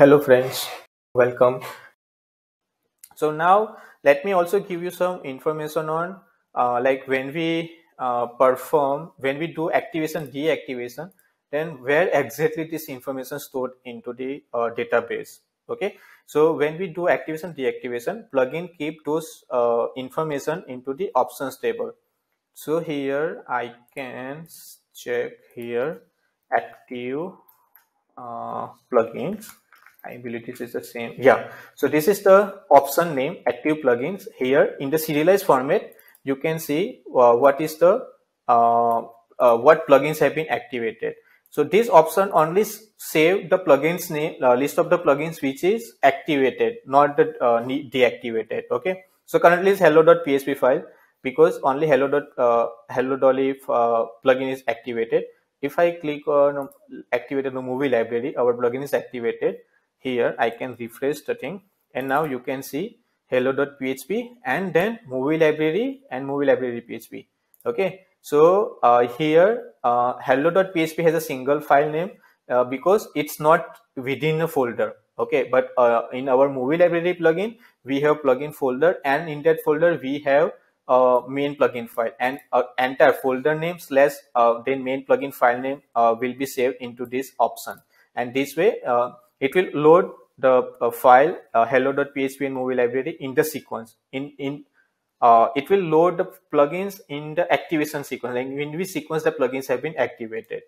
hello friends. Welcome. So now let me also give you some information on uh, like when we uh, perform when we do activation deactivation then where exactly this information stored into the uh, database okay so when we do activation deactivation plugin keep those uh, information into the options table so here i can check here active uh, plugins I believe this is the same. Yeah. So this is the option name active plugins here in the serialized format. You can see uh, what is the uh, uh, what plugins have been activated. So this option only save the plugins name uh, list of the plugins which is activated, not the uh, deactivated. Okay. So currently it's hello.php file because only hello. Uh, hello dolly plugin is activated. If I click on activated the movie library, our plugin is activated here I can refresh the thing and now you can see hello.php and then movie library and movie library php okay so uh, here uh, hello.php has a single file name uh, because it's not within a folder okay? But uh, in our movie library plugin we have plugin folder and in that folder we have uh, main plugin file. And uh, entire folder name slash then main plugin file name will be saved into this option. And this way it will load the file hello.php and movie library in the sequence in in uh, it will load the plugins in the activation sequence. Like when we sequence the plugins have been activated.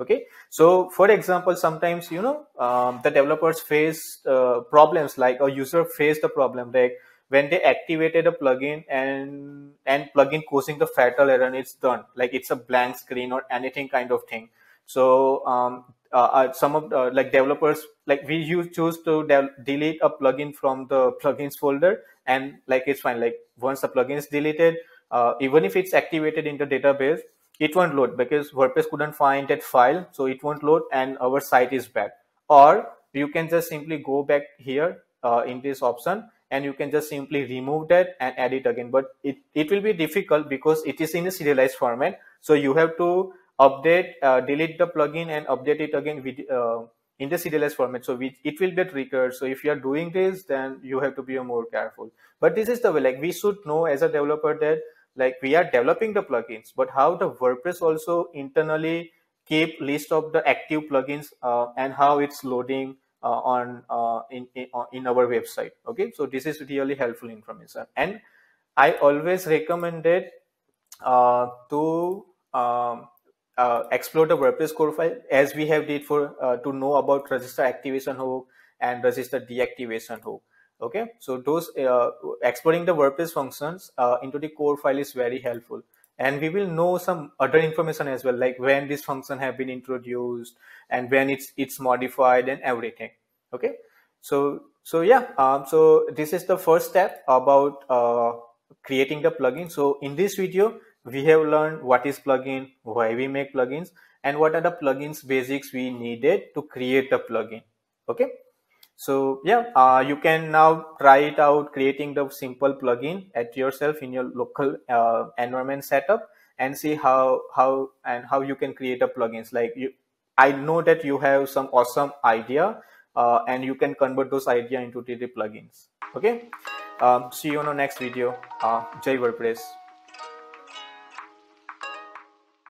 Okay? So for example sometimes you know um, the developers face uh, problems like a user face the problem like when they activated a plugin and and plugin causing the fatal error and it's done. Like it's a blank screen or anything kind of thing. So um, uh, uh, some of uh, like developers like we use choose to delete a plugin from the plugins folder and like it's fine. Like once the plugin is deleted uh, even if it's activated in the database it won't load because wordpress couldn't find that file so it won't load and our site is back. Or you can just simply go back here uh, in this option and you can just simply remove that and add it again. But it, it will be difficult because it is in a serialized format. So you have to update, uh, delete the plugin and update it again with, uh, in the serialized format. So we, it will get recurred. So if you are doing this, then you have to be more careful. But this is the way, like we should know as a developer that like we are developing the plugins, but how the WordPress also internally keep list of the active plugins uh, and how it's loading uh, on uh, in, in, in our website. Okay, so this is really helpful information. And I always recommended uh, to um, uh, explore the WordPress core file as we have did for uh, to know about register activation hook and register deactivation hook. Okay, so those uh, exploring the WordPress functions uh, into the core file is very helpful. And we will know some other information as well, like when this function have been introduced and when it's it's modified and everything. Okay, so so yeah, um, so this is the first step about uh, creating the plugin. So in this video, we have learned what is plugin, why we make plugins, and what are the plugins basics we needed to create a plugin. Okay. So yeah, uh, you can now try it out creating the simple plugin at yourself in your local uh, environment setup and see how how and how you can create a plugins. Like you, I know that you have some awesome idea uh, and you can convert those idea into the plugins. Okay. Um, see you on the next video. Uh, Jai WordPress.